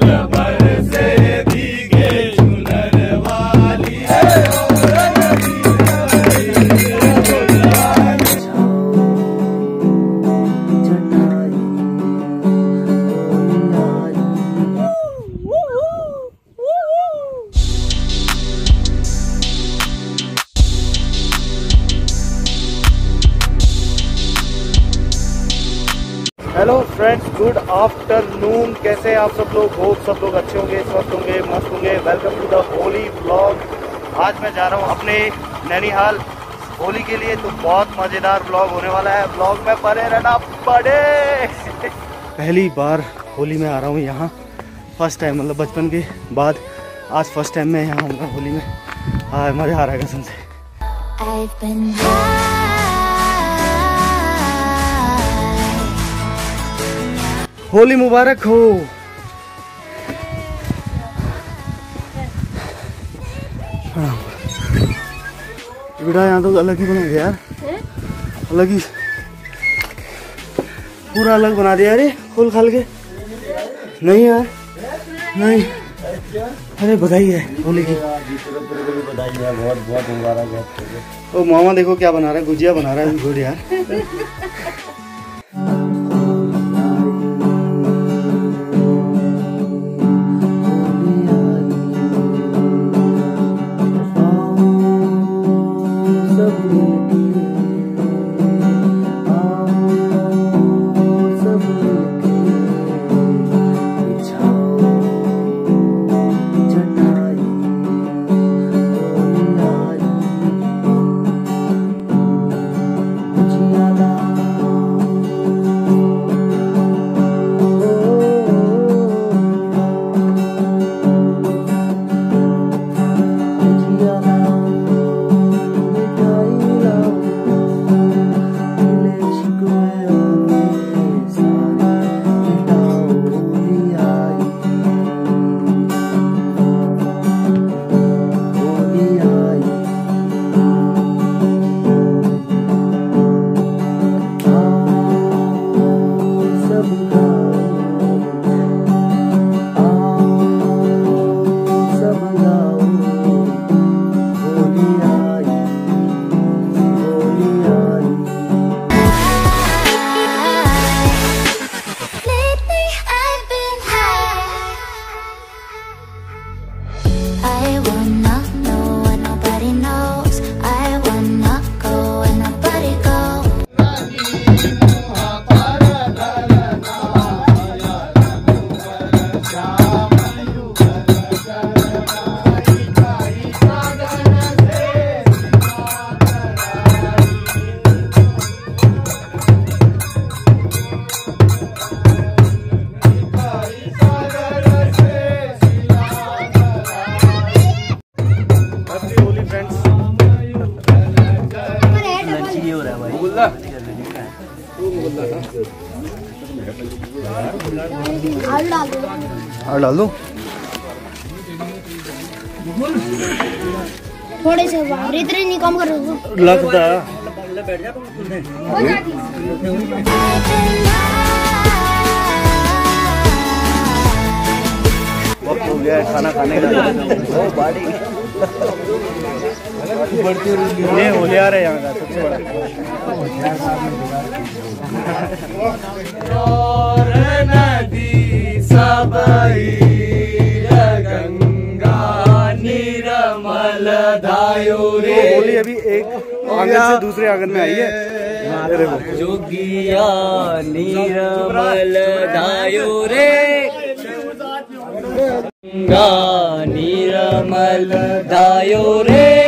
Bye. Hello friends good afternoon कैसे आप सब लोग? होप सब लोग अच्छे होंगे स्वस्थ होंगे मस्त होंगे. Welcome to the Holi blog आज मैं जा रहा हूँ अपने नैनीहाल होली के लिए तो बहुत मज़ेदार ब्लॉग होने वाला है। ब्लॉग में बने रहना पड़े। पहली बार होली में आ रहा हूँ यहाँ। फ़र्स्ट टाइम मतलब बचपन के बाद। आज फ़र्स्ट टाइम मैं यहाँ आऊँगा होली में। हाँ मज़ा आ रहा है कसम से। होली मुबारक हो। बेटा यहाँ तो अलग ही बना दिया यार। अलग ही। पूरा अलग बना दिया अरे खोल खाल के। नहीं यार नहीं। अरे बधाई है होली की। बधाई है बहुत बहुत मुबारक है। ओ मामा देखो क्या बना रहा है गुजिया बना रहा है गुड यार। और डाल दो थोड़े से बाहर। इतने नहीं कम कर। लगता। वक्त हो गया खाना खाने का। बाड़ी ये होलियार है यहाँ का सबसे बड़ा। होली अभी एक आँगन से दूसरे आँगन में आई है। जोगिया नीरमल दायो रे। गंगा नीरमल दायो रे।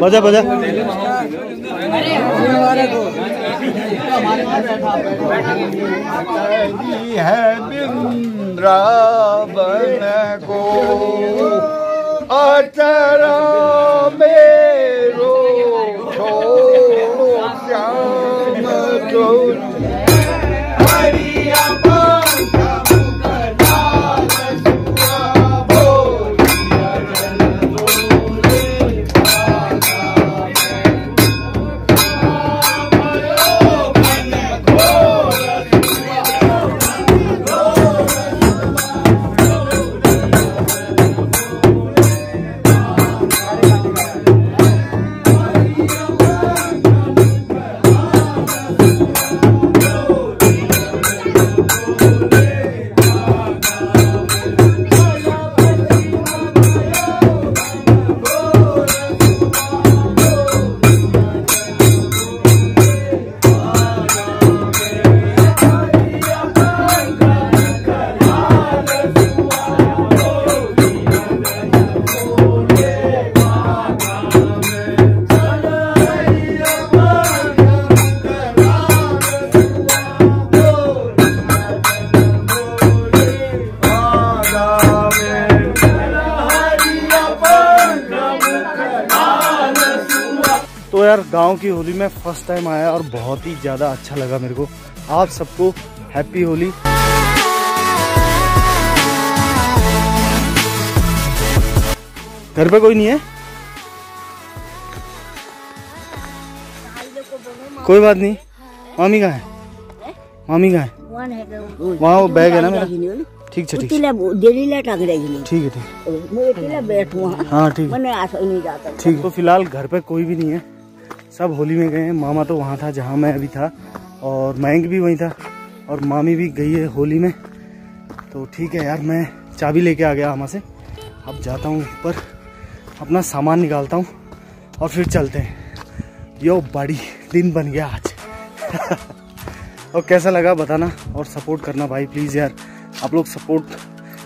बजा बजा। है बिंद्रावन को अचरा मेरो छो श्याम तो यार गाँव की होली में फ़र्स्ट टाइम आया और बहुत ही ज़्यादा अच्छा लगा मेरे को। आप सबको हैप्पी होली। घर पे कोई नहीं है? कोई बात नहीं। मामी कहाँ है? मामी कहाँ है? वहाँ वो बैग है ना मेरा। ठीक है ठीक है। ठीक है ठीक है। ठीक है। तो फ़िलहाल घर पे कोई भी नहीं है। सब होली में गए हैं। मामा तो वहाँ था, जहाँ मैं अभी था। और मयंक भी वहीं था। और मामी भी गई है होली में। तो ठीक है यार, मैं चाबी लेके आ गया वहाँ से। अब जाता हूँ ऊपर। अपना सामान निकालता हूँ। और फिर चलते हैं। यो बड़ी दिन बन गया आज। और कैसा लगा बताना और सपोर्ट करना भाई, प्लीज़ यार। आप लोग सपोर्ट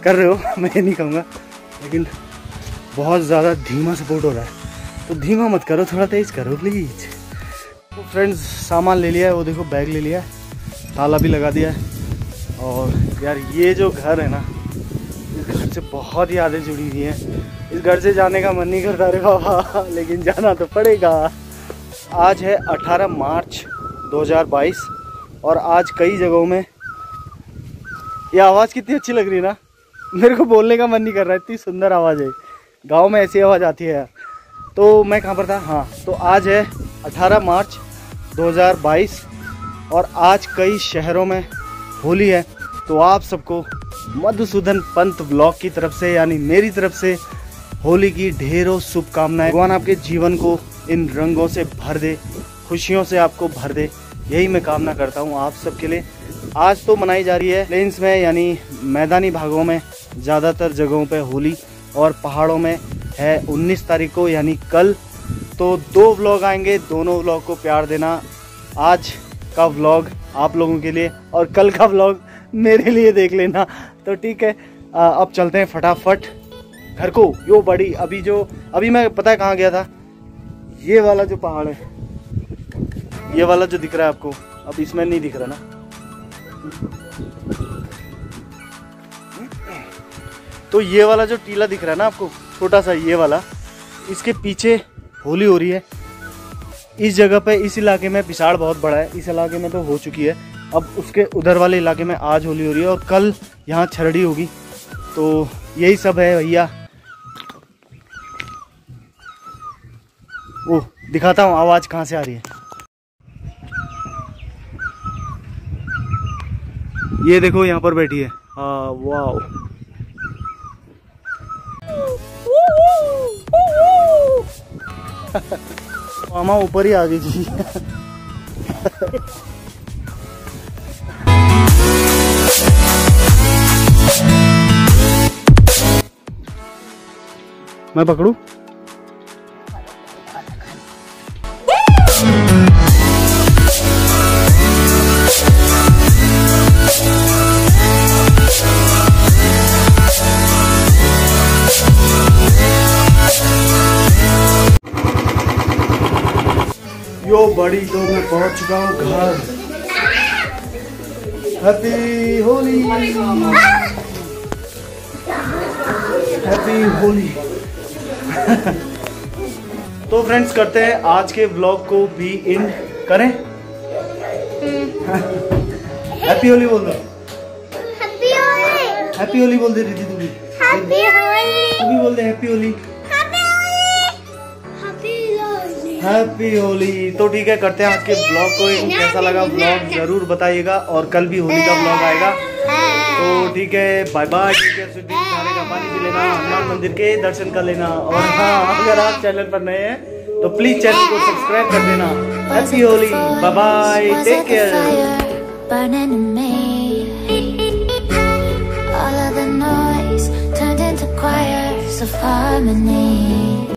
कर रहे हो, मैं ये नहीं कहूँगा। लेकिन बहुत ज़्यादा धीमा सपोर्ट हो रहा है। तो धीमा मत करो, थोड़ा तेज करो प्लीज़ तो फ्रेंड्स सामान ले लिया है, वो देखो बैग ले लिया है, ताला भी लगा दिया है। और यार, ये जो घर है ना, इस घर से बहुत यादें जुड़ी हुई हैं। इस घर से जाने का मन नहीं करता रे बाबा, लेकिन जाना तो पड़ेगा। आज है 18 मार्च 2022 और आज कई जगहों में, ये आवाज़ कितनी अच्छी लग रही है ना? मेरे को बोलने का मन नहीं कर रहा, इतनी सुंदर आवाज़ है। गाँव में ऐसी आवाज़ आती है यार। तो मैं कहाँ पर था? हाँ तो आज है 18 मार्च 2022 और आज कई शहरों में होली है। तो आप सबको मधुसूदन पंत ब्लॉग की तरफ़ से, यानी मेरी तरफ़ से, होली की ढेरों शुभकामनाएँ। भगवान आपके जीवन को इन रंगों से भर दे, खुशियों से आपको भर दे। यही मैं कामना करता हूँ आप सबके लिए। आज तो मनाई जा रही है प्लेन्स में, यानी मैदानी भागों में, ज़्यादातर जगहों पे होली और पहाड़ों में। है 19 तारीख को यानी कल। तो दो व्लॉग आएँगे दोनों व्लॉग को प्यार देना। आज का व्लॉग आप लोगों के लिए और कल का व्लॉग मेरे लिए देख लेना। तो ठीक है आ, अब चलते हैं फटाफट। घर को यो बड़ी अभी जो अभी मैं पता है कहाँ गया था? ये वाला जो पहाड़ है ये वाला जो दिख रहा है आपको अब इसमें नहीं दिख रहा ना। तो ये वाला जो टीला दिख रहा है ना आपको छोटा सा ये वाला, इसके पीछे होली हो रही है। इस जगह पे, इस इलाके में पिसाड़ बहुत बड़ा है। इस इलाके में तो हो चुकी है। अब उसके उधर वाले इलाके में आज होली हो रही है और कल यहाँ छरड़ी होगी। तो यही सब है भैया। वो दिखाता हूँ, आवाज़ कहाँ से आ रही है? ये देखो, यहाँ पर बैठी है। हाँ वाह मामा ऊपर ही आ गई जी मैं पकड़ू? बड़ी तो मैं पहुँच चुका हूँ घर। हैप्पी होली। हैप्पी होली। तो फ्रेंड्स करते हैं आज के ब्लॉग को भी इन करें। हैप्पी होली बोल दो। हैप्पी होली। हैप्पी होली बोल दे दीदी तू भी। हैप्पी होली। तू भी बोल दे हैप्पी होली। हैप्पी होली तो ठीक है, करते हैं आज के ब्लॉग को। कैसा लगा ब्लॉग ज़रूर बताइएगा और कल भी होली का ब्लॉग आएगा तो ठीक है बाय बाय लेना, हनुमान मंदिर के दर्शन कर लेना और हाँ अगर आप चैनल पर नए हैं तो प्लीज़ चैनल को सब्सक्राइब कर देना happy Holi bye bye take care? All harmony.